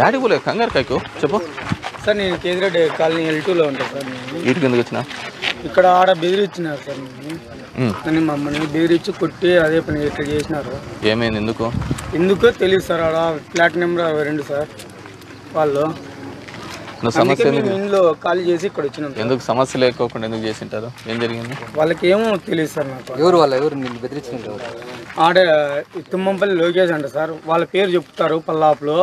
యాడికి పోలేదు కంగారు కాయకు చెప్పు. సార్ నేను కేదిరెడ్డి కాలనీ ఎల్ టూలో ఉంటాను సార్ నేను. వీటికి ఎందుకు వచ్చిన? ఇక్కడ ఆడ బెదిరించినారు సార్ నేను. అని మమ్మల్ని బెదిరించి కొట్టి అదే పని ఇట్లా చేసినారు? ఏమైంది ఎందుకు? ఎందుకో తెలియదు సార్ ఆడ ఫ్లాట్ నెంబర్ రెండు సార్ వాళ్ళు. అందుకే సమస్య మేము ఇంట్లో ఖాళీ చేసి ఇక్కడ వచ్చినాం సార్. ఎందుకు సమస్య లేకోకుండా ఎందుకు చేసింటారు? ఏం జరిగింది? వాళ్ళకి ఏమో తెలియదు సార్ నాకు. ఎవరు వాళ్ళ ఎవరు నిన్ను బెదిరించింది ఎవరు ఆడ తుమ్మంపల్లి లోకేష్ అంట సార్ వాళ్ళ పేరు చెప్తారు పల్లాపులో.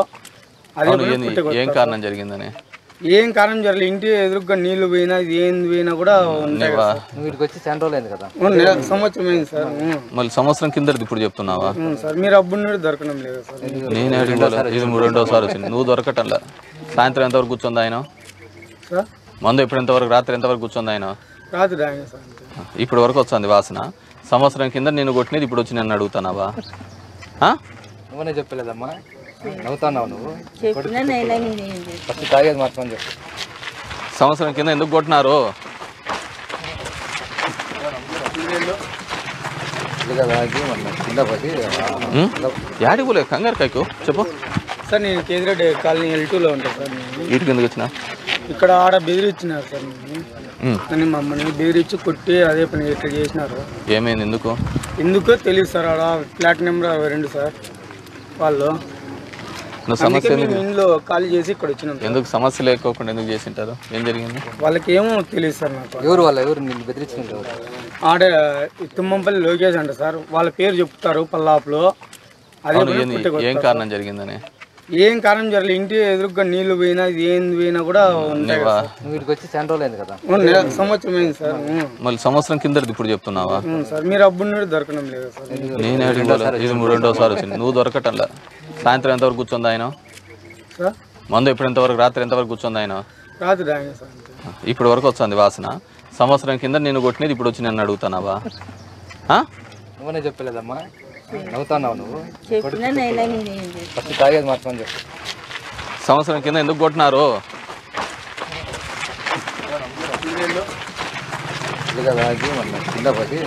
ఏంది ఏం. కారణం జరిగిందని? ఏం కారణం జరగలేదు ఇంటి ఎదురుగా నీళ్ళు పోయినా ఇది ఏం పోయినా కూడా కదా వీడికి వచ్చి చాలా రోజులు అయింది కదా? సంవత్సరం అయింది సార్ అవును. మళ్ళీ సంవత్సరం కిందది ఇప్పుడు చెప్తున్నావా? సార్ మీరు అబ్బుని నుండి దొరకడం లేదు సార్. నేను ఏడుండాలి ఇది రెండోసారి వచ్చింది. నువ్వు దొరకటంలా? సాయంత్రం ఎంతవరకు కూర్చుంది ఆయన? సార్? మందు ఎప్పుడు ఎంతవరకు రాత్రి ఎంతవరకు కూర్చుంది ఆయన? సార్ అంతే. ఇప్పటి వరకు వస్తుంది వాసన. సంవత్సరం కింద నేను కొట్టినది ఇప్పుడు వచ్చి నన్ను అడుగుతానావా ఆ? నువ్వనే చెప్పలేదమ్మా. నవ్వుతున్నావు నువ్వు? ఫస్ట్ తాగేది మాత్రం చెప్పు. సంవత్సరం కింద ఎందుకు కొట్టినారు? యాడికి పోలేదు కంగారు కాయకు చెప్పు. సార్ నేను కేదిరెడ్డి కాలనీ ఎల్ టూలో ఉంటాను సార్ ఎందుకు వచ్చిన? ఇక్కడ ఆడ బెదిరించినారు సార్ నేను అని మమ్మల్ని బెదిరించి కొట్టి అదే పని ఇట్లా చేసినారు? ఏమైంది ఎందుకు? ఎందుకో తెలియదు సార్ ఆడ ఫ్లాట్ నెంబర్ రెండు సార్ వాళ్ళు. నువ్వు సమస్య ఎందుకు? ఇంట్లో ఖాళీ చేసి ఇక్కడ వచ్చినాం సార్. ఎందుకు సమస్య లేకోకుండా ఎందుకు చేసింటారు? ఏం జరిగింది? వాళ్ళకి ఏమో తెలియదు సార్ నాకు. ఎవరు వాళ్ళ ఎవరు నిన్ను బెదిరించింది ఎవరు? ఆడ ఈ తుమ్మంపల్లి లోకేష్ అంట సార్. వాళ్ళ పేరు చెప్తారు పల్లాపులో. అదే అవును ఏంది? ఏం. కారణం జరిగిందని? ఏం కారణం జరగలేదు ఇంటి ఎదురుగా నీళ్ళు పోయినా ఇది ఏం పోయినా కూడా ఉంటాయి కదా సార్. నువ్వు వీడికి వచ్చి రోజులు అయింది కదా? అవును, నెల సంవత్సరం అయింది సార్. మళ్ళీ సంవత్సరం కిందది ఇప్పుడు చెప్తున్నావా? సార్. మీరు అబ్బుని నుండి దొరకడం లేదు సార్. నేను ఇది రెండోసారి వచ్చింది. నువ్వు దొరకటంలా? సాయంత్రం ఎంతవరకు కూర్చుంది ఆయన? సార్ మందు ఎప్పుడు ఎంతవరకు రాత్రి ఎంతవరకు కూర్చుంది ఆయన? రాత్రి. ఇప్పటి వరకు వస్తుంది వాసన. సంవత్సరం కింద నేను కొట్టినది ఇప్పుడు వచ్చి నన్ను అడుగుతానావా? ఆ? నువ్వనే చెప్పలేదమ్మా. నవ్వుతున్నావు నువ్వు. ఫస్ట్ తాగేది మాత్రం చెప్పు. సంవత్సరం కింద ఎందుకు కొట్టినారు? కింద పడి?